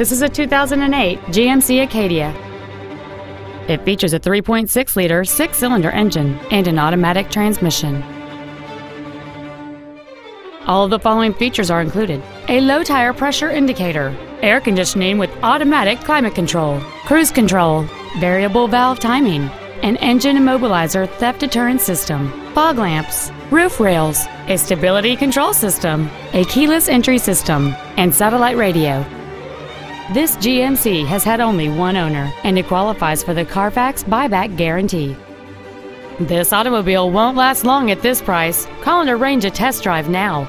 This is a 2008 GMC Acadia. It features a 3.6 liter six cylinder engine and an automatic transmission. All of the following features are included a low tire pressure indicator, air conditioning with automatic climate control, cruise control, variable valve timing, an engine immobilizer theft deterrent system, fog lamps, roof rails, a stability control system, a keyless entry system, and satellite radio. This GMC has had only one owner and it qualifies for the Carfax buyback guarantee. This automobile won't last long at this price. Call and arrange a test drive now.